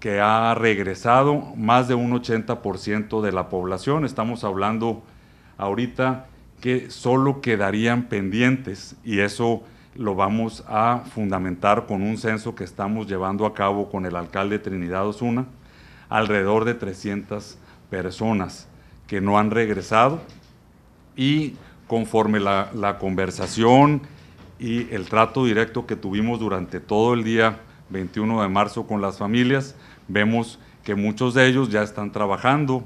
que ha regresado más de un 80% de la población. Estamos hablando ahorita que solo quedarían pendientes y eso lo vamos a fundamentar con un censo que estamos llevando a cabo con el alcalde Trinidad Osuna, alrededor de 300 personas que no han regresado y conforme la, la conversación y el trato directo que tuvimos durante todo el día 21 de marzo con las familias, vemos que muchos de ellos ya están trabajando